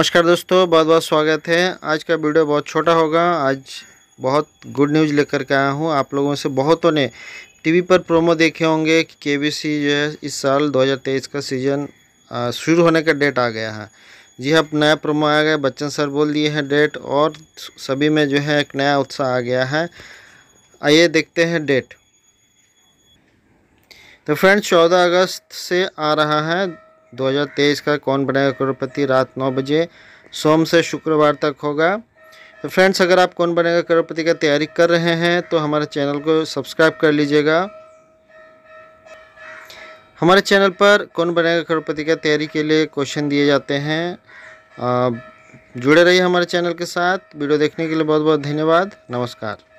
नमस्कार दोस्तों बहुत बहुत स्वागत है। आज का वीडियो बहुत छोटा होगा। आज बहुत गुड न्यूज़ लेकर के आया हूँ। आप लोगों से बहुतों ने टीवी पर प्रोमो देखे होंगे कि केबीसी जो है, इस साल 2023 का सीज़न शुरू होने का डेट आ गया है। जी हाँ नया प्रोमो आ गया। बच्चन सर बोल दिए हैं डेट और सभी में जो है, एक नया उत्साह आ गया है। आइए देखते हैं डेट तो फ्रेंड्स चौदह अगस्त से आ रहा है। 2023 का कौन बनेगा करोड़पति? रात नौ बजे। सोम से शुक्रवार तक होगा। तो फ्रेंड्स, अगर आप कौन बनेगा करोड़पति का तैयारी कर रहे हैं तो हमारे चैनल को सब्सक्राइब कर लीजिएगा। हमारे चैनल पर कौन बनेगा करोड़पति का तैयारी के लिए क्वेश्चन दिए जाते हैं। जुड़े रहिए हमारे चैनल के साथ। वीडियो देखने के लिए बहुत बहुत धन्यवाद। नमस्कार।